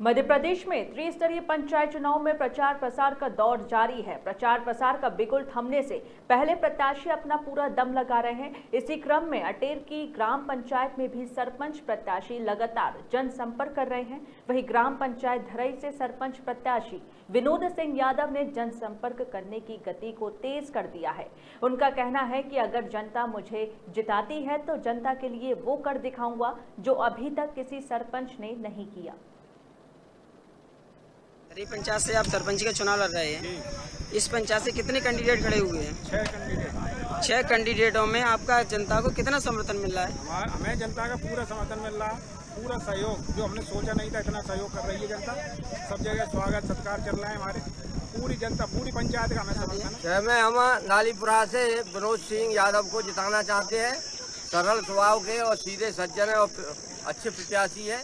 मध्य प्रदेश में त्रिस्तरीय पंचायत चुनाव में प्रचार प्रसार का दौर जारी है। प्रचार प्रसार का बिगुल थमने से पहले प्रत्याशी अपना पूरा दम लगा रहे हैं। इसी क्रम में अटेर की ग्राम पंचायत में भी सरपंच प्रत्याशी लगातार जनसंपर्क कर रहे हैं। वहीं ग्राम पंचायत धरई से सरपंच प्रत्याशी विनोद सिंह यादव ने जनसंपर्क करने की गति को तेज कर दिया है। उनका कहना है कि अगर जनता मुझे जिताती है तो जनता के लिए वो कर दिखाऊँगा जो अभी तक किसी सरपंच ने नहीं किया। हरी पंचायत से आप सरपंच का चुनाव लड़ रहे हैं। इस पंचायत से कितने कैंडिडेट खड़े हुए हैं? छह कैंडिडेट छह कैंडिडेटों में आपका जनता को कितना समर्थन मिल रहा है? हमें जनता का पूरा समर्थन मिल रहा है पूरा सहयोग। जो हमने सोचा नहीं था इतना सहयोग कर रही है जनता। सब जगह स्वागत सत्कार चल रहा है हमारे। पूरी जनता पूरी पंचायत का हमें समर्थन है। शहर में हम नालीपुरा से विनोद सिंह यादव को जिताना चाहते हैं। सरल स्वभाव के और सीधे सज्जन है और अच्छे प्रत्याशी है।